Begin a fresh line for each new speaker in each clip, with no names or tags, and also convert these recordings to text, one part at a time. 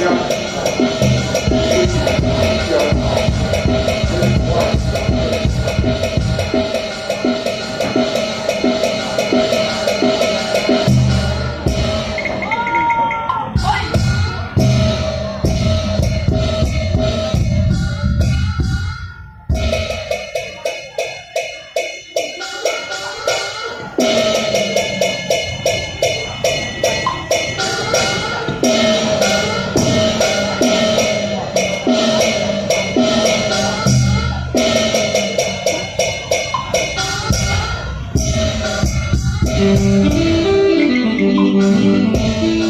Всем Thank you.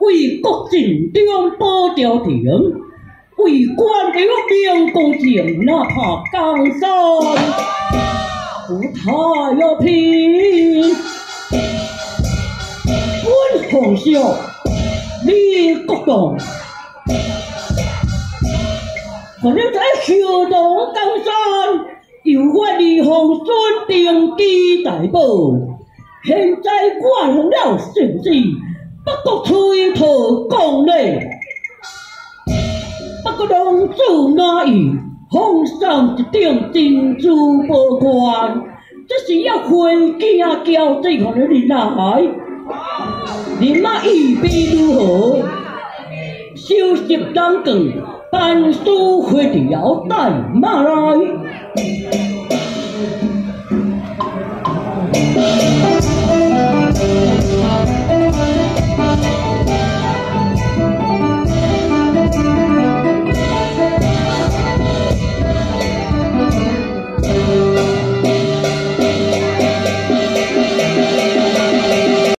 为国尽忠保朝廷，为官了明公正，哪怕江山不太平。本皇上李国栋，可能在修动江山，由我李皇孙定基大宝。现在我用了圣旨，不过推脱讲理，不过龙主哪意，皇上一顶珍珠宝冠，这是要回家交这可能你来，你妈预备如何？收拾当更，办书回条带马来。